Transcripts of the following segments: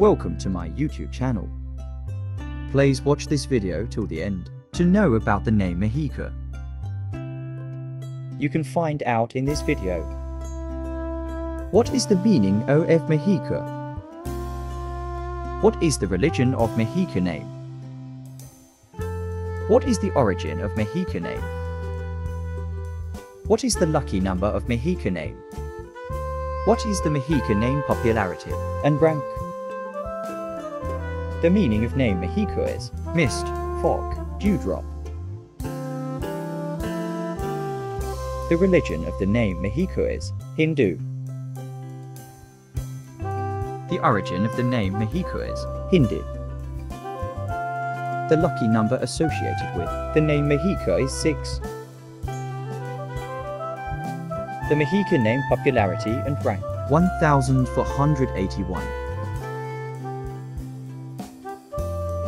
Welcome to my YouTube channel. Please watch this video till the end to know about the name Mihika. You can find out in this video. What is the meaning of Mihika? What is the religion of Mihika name? What is the origin of Mihika name? What is the lucky number of Mihika name? What is the Mihika name popularity and rank? The meaning of name Mihika is mist, fog, dewdrop. The religion of the name Mihika is Hindu. The origin of the name Mihika is Hindi. The lucky number associated with the name Mihika is 6. The Mihika name popularity and rank 1481.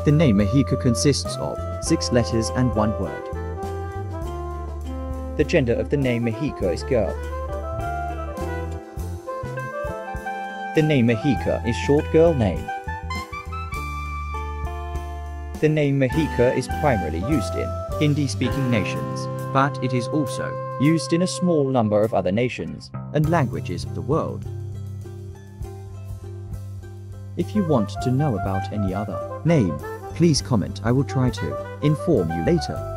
The name Mihika consists of six letters and one word. The gender of the name Mihika is girl. The name Mihika is short girl name. The name Mihika is primarily used in Hindi-speaking nations, but it is also used in a small number of other nations and languages of the world. If you want to know about any other name, please comment. I will try to inform you later.